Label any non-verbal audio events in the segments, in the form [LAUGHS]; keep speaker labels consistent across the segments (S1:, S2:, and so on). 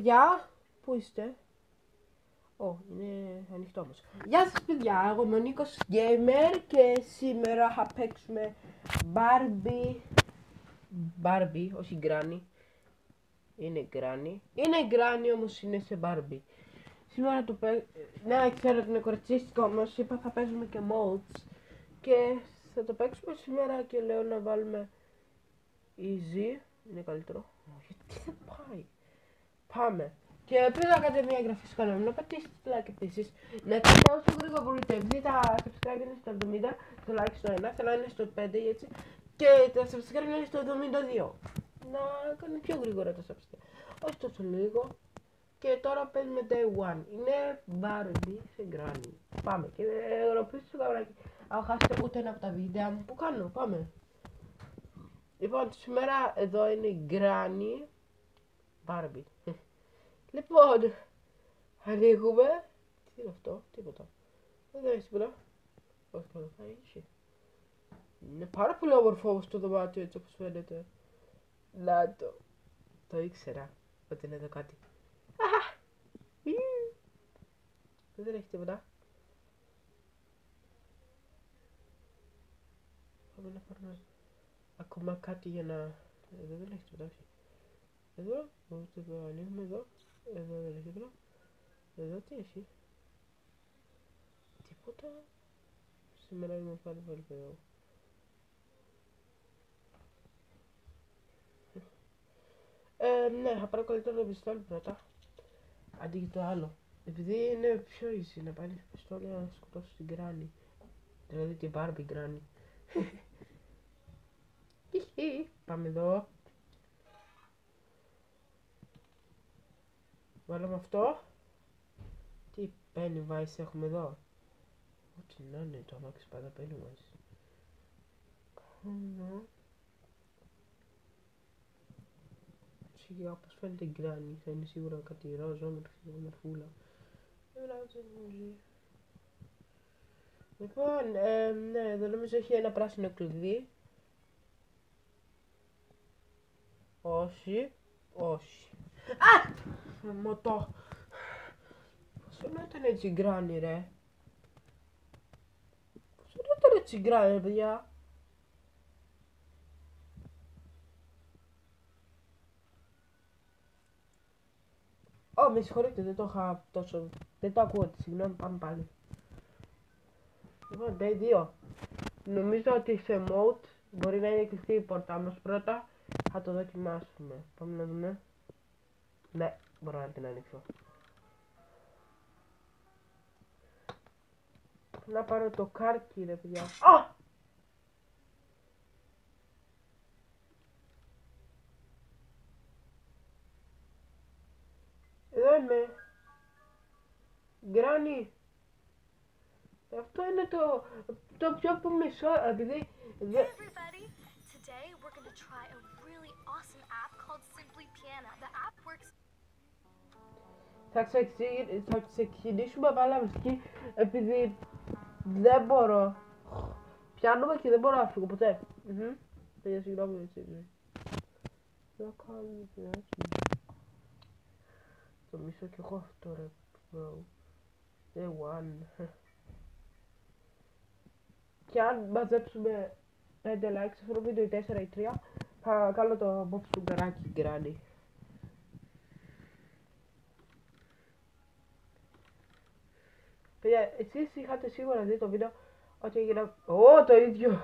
S1: παιδιά, πού είστε; Ω, είναι ανοιχτό όμως. Γεια σας παιδιά, εγώ είμαι ο Νίκος Gamer και σήμερα θα παίξουμε Barbie. Barbie, όχι Granny. Είναι Granny. Είναι Granny όμως είναι σε Barbie. Σήμερα το παί... Ναι, ξέρω ότι είναι κορτσίστικο όμως είπα θα παίζουμε και modes Και θα το παίξουμε σήμερα και λέω να βάλουμε Easy. Είναι καλύτερο. Γιατί δεν πάει Πάμε και πριν να κάνετε μια εγγραφή στο κανάλι να πατήσετε το like επίσης. Να κάνετε όσο γρήγορα μπορείτε. Επειδή τα subscribe είναι στο 70, το like στο 1, θέλω να είναι στο 5 έτσι. Και τα subscribe είναι στο 72. Να κάνει πιο γρήγορα τα subscribe. Όχι τόσο λίγο. Και τώρα παίζουμε day 1. Είναι Barbie σε Granny. Πάμε. Και εγγραφή στο καμπράκι. Αν χάσετε ούτε ένα από τα βίντεο μου που κάνω. Πάμε. Λοιπόν, σήμερα εδώ είναι η Granny Barbie. [LAUGHS] Λοιπόν, ανοίγουμε. Τι είναι αυτό, τίποτα. Δεν έχει τίποτα. Όχι, καλά, θα έχει. Είναι πάρα πολύ όμορφο όμως το δωμάτιο έτσι όπως φαίνεται. Να το. Το ήξερα ότι είναι εδώ κάτι. Δεν έχει τίποτα. Πάμε να πάρουμε ακόμα κάτι για να... Εδώ δεν έχει τίποτα, όχι. Εδώ, το ανοίγουμε εδώ. Εδώ δεν έχει τίποτα. Εδώ τι έχει; Τίποτα. Σήμερα είμαι πάλι πολύ παιδό. Ε, ναι, θα πάρω καλύτερο το πιστόλι πρώτα. Αντί για το άλλο. Επειδή είναι πιο easy να πάρεις πιστόλι να σκοτώσεις την κράνη. Δηλαδή την Barbie κράνη. [LAUGHS] Πάμε εδώ. Βάλαμε αυτό. Τι Pennywise έχουμε εδώ; Ό,τι να είναι το αμάξι πάντα Pennywise. Κάνω. Σιγά όπως φαίνεται γκράνι. Θα είναι σίγουρα κάτι ροζ, όμορφη, ομορφούλα. Λοιπόν, ε, ναι, εδώ νομίζω έχει ένα πράσινο κλειδί. Όχι. Όχι. Α! Μοτό. Πώς να ήταν έτσι γκράνι ρε; Πώς να ήταν έτσι γκράνι ρε παιδιά; Ω, με συγχωρείτε, δεν το είχα τόσο... Δεν το ακούω, συγγνώμη, πάμε πάλι. Λοιπόν, day 2. Νομίζω ότι σε mode μπορεί να είναι κλειστή η πόρτα, όμως πρώτα θα το δοκιμάσουμε. Πάμε να δούμε. Ναι, μπορώ να την ανοίξω. Να πάρω το κάρκι ρε παιδιά. Α! Εδώ είμαι. Γκράνι. Αυτό είναι το, το πιο που μισό, επειδή... Δε... Today we're going to try a really awesome app called Simply Piano. The app works θα, θα ξεκινήσουμε μουσική επειδή δεν μπορώ. Πιάνομαι και δεν μπορώ να φύγω ποτέ. Παιδιά, συγγνώμη, έτσι. Δεν κάνω Το μισό κι εγώ αυτό ρε, bro. Day one. Και αν μαζέψουμε 5 likes, αυτό το βίντεο 4 ή 3, θα κάνω το box του γκαράκι γκράνι. Παιδιά, εσείς είχατε σίγουρα δει το βίντεο ότι έγινα... Ω, το ίδιο,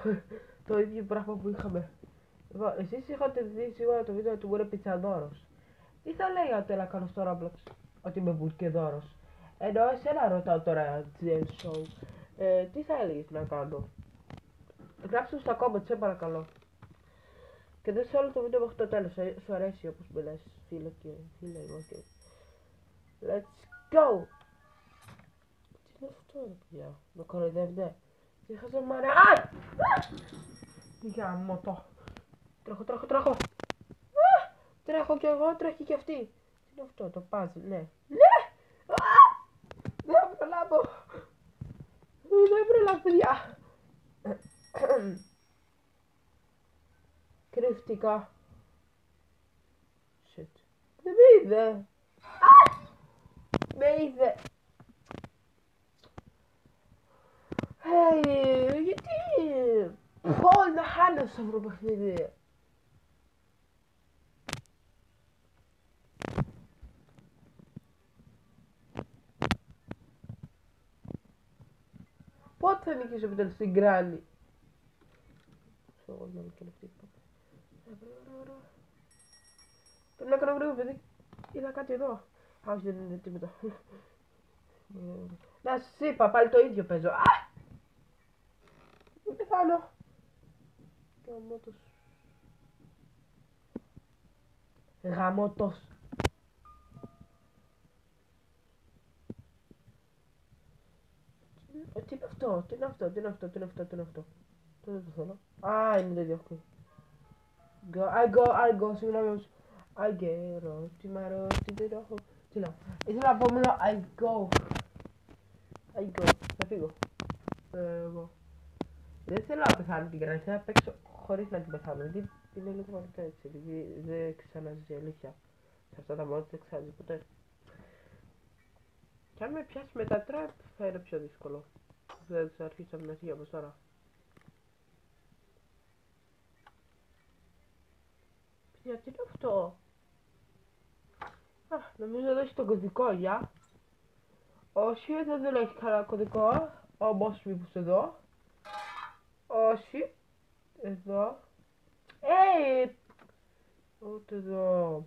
S1: το ίδιο πράγμα που είχαμε. Λοιπόν, εσείς είχατε δει σίγουρα το βίντεο του Μουρε Πιτσαδόρος. Τι θα λέγατε να κάνω στο Roblox, ότι είμαι Μπουρκεδόρος. Ενώ εσένα ρωτάω τώρα, GM Show. Ε, τι θα έλεγες να κάνω; Γράψτε στα comments, σε παρακαλώ. Και δεν σε όλο το βίντεο μέχρι το τέλος. Ε, σου αρέσει όπως με λες, φίλε και φίλε εγώ και... Let's go! είναι αυτό ρε παιδιά; Με κοροϊδεύετε. Τι χαζομάρα. Α! Για μοτό. Τρέχω, τρέχω, τρέχω. Τρέχω κι εγώ, τρέχει κι αυτή. Τι είναι αυτό, το puzzle, ναι. Ναι! Δεν προλάβω. Δεν προλάβω, παιδιά. Κρύφτηκα. Shit. Δεν με είδε. Με είδε. Hey, γιατί... Πω να χάνω στο αυτό το παιχνίδι. Πότε θα νικήσω επιτέλους την Γκράνη. Στο να και αυτή. Πρέπει να κάνω γρήγορα παιδιά. Είδα κάτι εδώ. Α, όχι δεν είναι τίποτα. Να σας είπα πάλι το ίδιο παίζω. Α! Μην πεθάνω. Γαμώτο. Γαμώτο. Ε, τι είναι αυτό, τι είναι αυτό, τι είναι αυτό, τι είναι αυτό, τι είναι αυτό. Το δεν το θέλω. Α, είναι το ίδιο. οκ. Go, I go, I go, συγγνώμη όμως. I get ερώτημα, ερώτημα, δεν έχω. Τι λέω. Ήθελα να πω μόνο I go. I go. Θα φύγω. Ε, Εγώ. Δεν θέλω να πεθάνω την κρανή, θέλω να παίξω χωρίς να την πεθάνω. Γιατί είναι λίγο βαρετό έτσι, επειδή δεν ξαναζεί αλήθεια. Σε αυτά τα μάτια δεν ξαναζεί ποτέ. Και αν με πιάσει με τα τραπ θα είναι πιο δύσκολο. Δεν θα αρχίσει από την αρχή όπως τώρα. Γιατί είναι αυτό; Α, νομίζω εδώ έχει τον κωδικό, για. Όχι, εδώ δεν έχει καλά κωδικό. Όμως μήπως εδώ. Όχι. Εδώ. Ε, ούτε εδώ.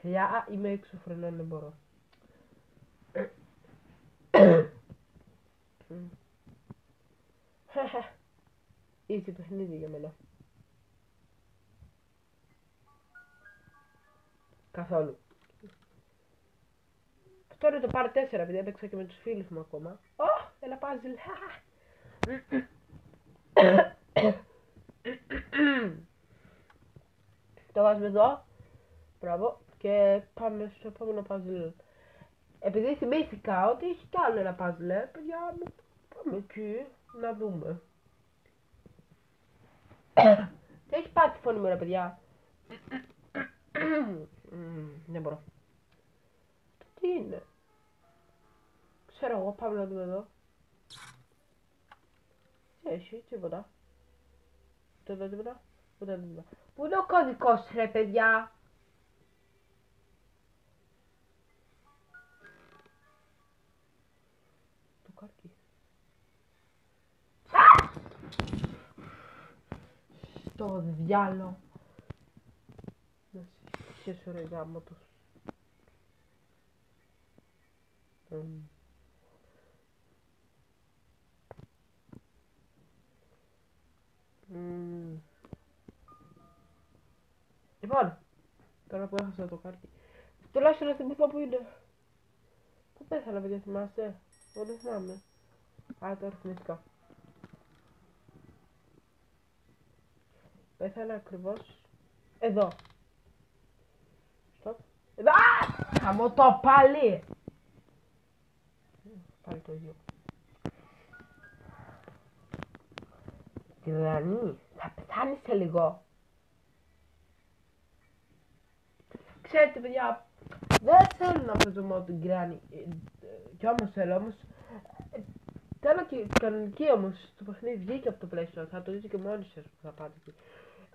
S1: Χιλιά, είμαι έξω φρενό, δεν μπορώ. [COUGHS] Easy παιχνίδι για μένα. Καθόλου. Αυτό είναι το πάρ 4 επειδή έπαιξα και με τους φίλους μου ακόμα. Ω, ένα puzzle. το βάζουμε εδώ. Μπράβο. Και πάμε στο επόμενο puzzle. Επειδή θυμήθηκα ότι έχει κι άλλο ένα puzzle, ε, παιδιά, πάμε εκεί να δούμε. [COUGHS] Τι έχει πάει τη φωνή μου, ρε παιδιά. Μμμ, Δεν μπορώ. Τι είναι; Ξέρω εγώ, πάμε να δούμε εδώ. Τι έχει, τίποτα. Τίποτα, τίποτα. Ούτε τίποτα. Πού είναι ο κωδικός, ρε παιδιά; Το κάρκι. Στο διάλο. Να συγχύσω ρε γάμο τους. Εμ. Μμμ. Λοιπόν, τώρα που έχασα το κάρτι, τουλάχιστον να θυμηθώ που είναι. Πού πέθανα, παιδιά, θυμάστε; Εγώ δεν θυμάμαι. Α, τώρα θυμήθηκα. Πέθανα ακριβώς εδώ. Stop. Εδώ. Α! Χαμώ το πάλι. Πάλι το ίδιο. Τυραννή, θα πεθάνεις σε λίγο. Ξέρετε, παιδιά, δεν θέλω να παίζω μόνο την Granny. ε, ε, Κι όμως θέλω, όμως... ε, Θέλω και κανονική όμως το παιχνίδι βγήκε από το PlayStation. Θα το δείτε και μόνοι σας που θα πάτε εκεί.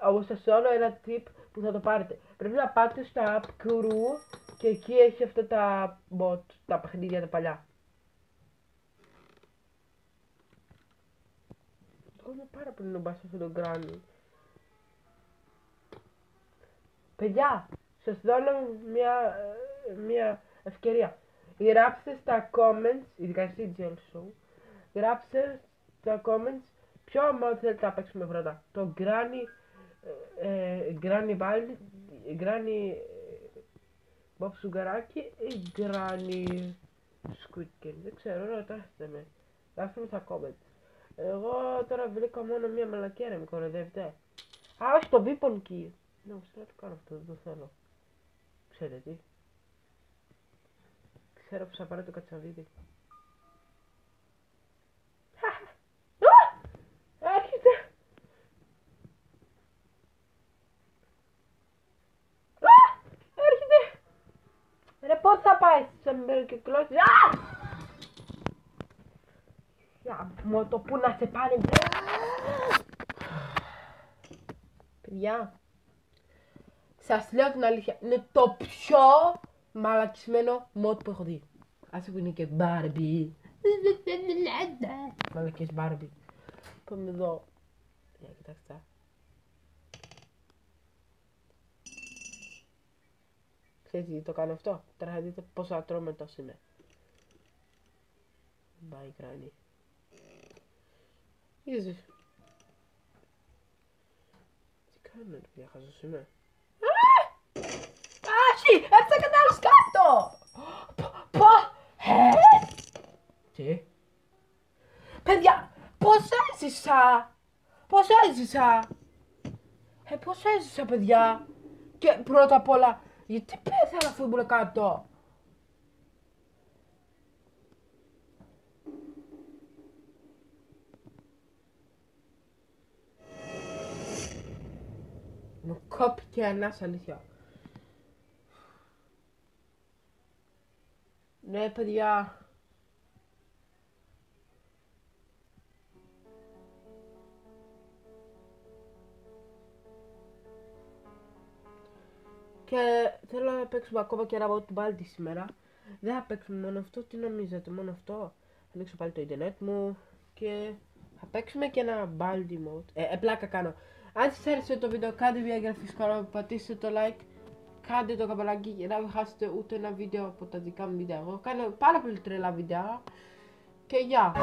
S1: Όμως σας δώνω ένα tip που θα το πάρετε. Πρέπει να πάτε στα App Crew και εκεί έχει αυτά τα bot, τα παιχνίδια τα παλιά. Εγώ είμαι πάρα πολύ νομπά σε αυτό το Granny. Παιδιά, σας δώνω μια, ε, μια ευκαιρία. Γράψτε στα comments, ειδικά στη GL Show, γράψτε στα comments ποιο mod θέλετε να παίξουμε πρώτα. Το Granny, ε, ε, Granny Ball, Granny ε, Bob Σουγκαράκι ή Granny Squid Game. Δεν ξέρω, ρωτάστε με. Γράψτε με στα comments. Εγώ τώρα βρήκα μόνο μία μαλακία ρε, με κοροϊδεύετε. Α, όχι το Weapon Key. Ναι, όμως θέλω να το κάνω αυτό, δεν το θέλω. Ξέρετε τι. Ξέρω πως θα πάρω το κατσαβίδι. Α! Έρχεται! Α! Έρχεται! Ρε θα πάει σε μερικυκλώσεις. Α! Για μότο, πού να σε πάνε. Παιδιά, σας λέω την αλήθεια, είναι το πιο μαλακισμένο mod που έχω δει. Ας που είναι και Barbie. Μαλακές Barbie. Πάμε εδώ. Για κοιτάξτε. Ξέρετε τι το κάνω αυτό. Τώρα θα δείτε πόσο ατρώμετος είμαι. Bye, Granny. Είδες. Τι κάνω ρε παιδιά, χαζός είμαι. Άχι! Έρθα κατάλληλος κάτω! Πω! Ε! Τι; Παιδιά, πώς έζησα! Πώς έζησα! Ε, πώς έζησα, παιδιά! Και πρώτα απ' όλα, γιατί πέθανα αφού ήμουν κάτω! Μου κόπηκε ανάσα αλήθεια. Ναι, παιδιά. Και θέλω να παίξουμε ακόμα και ένα mode πάλι σήμερα. Δεν θα παίξουμε μόνο αυτό, τι νομίζετε, μόνο αυτό; Θα ανοίξω πάλι το ίντερνετ μου και θα παίξουμε και ένα baldi mode. Ε, ε πλάκα κάνω. Αν σας άρεσε το βίντεο, κάντε μια εγγραφή στο πατήστε το like, κάντε το καμπανάκι για να μην χάσετε ούτε ένα βίντεο από τα δικά μου βίντεο. Εγώ κάνω πάρα πολύ τρελά βίντεο και γεια!